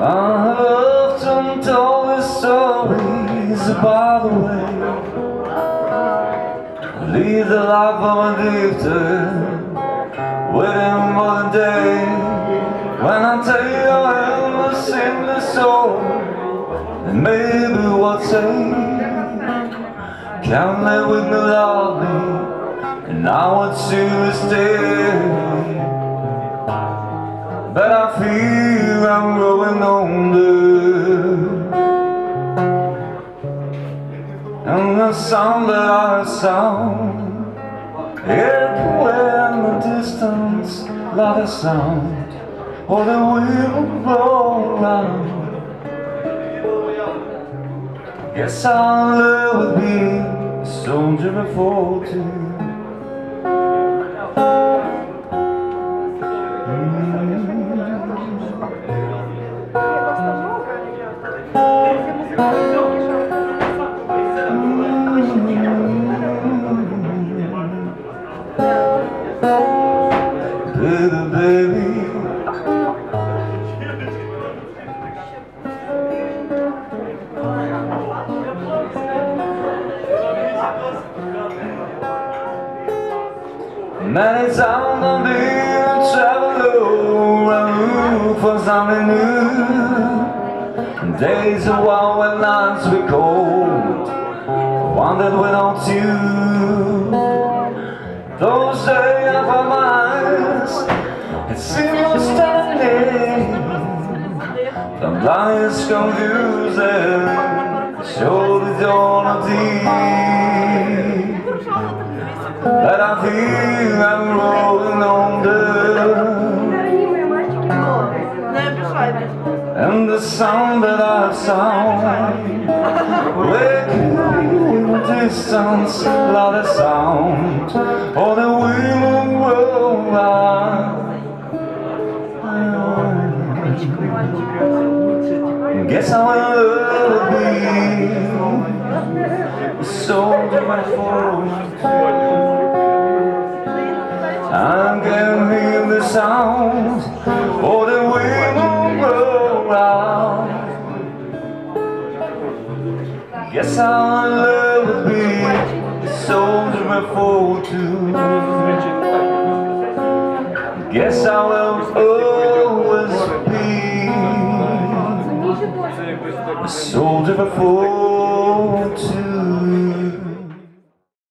I have often told the stories by the way. Lead the life of a drifter Waiting for the day. When I tell you I'm a sinless soul And maybe what say Come live with me loudly And I want you to stay. But I feel I'm growing older. And the sound that I sound Everywhere in the distance Like a sound. Or the wind blow around. Yes, I'll with be a soldier before too Baby, Mas há um nome for something new Days are warm when nights were cold that without you. Those days of our minds It seems standing. The blindness confusing Shoulders on a deep And the sound that I have sound Waking in the distance Like the sound Of the wind will Guess I will be soldier for I can hear the sound I'll love be a soldier before too. Guess I will always be a soldier before too.